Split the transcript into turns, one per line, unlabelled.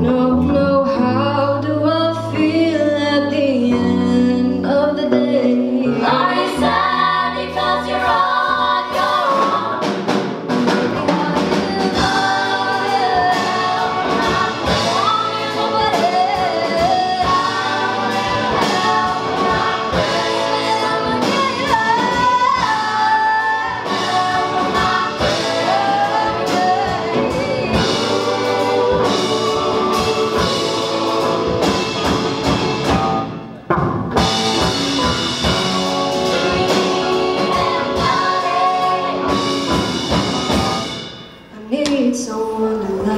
No, no, how I need someone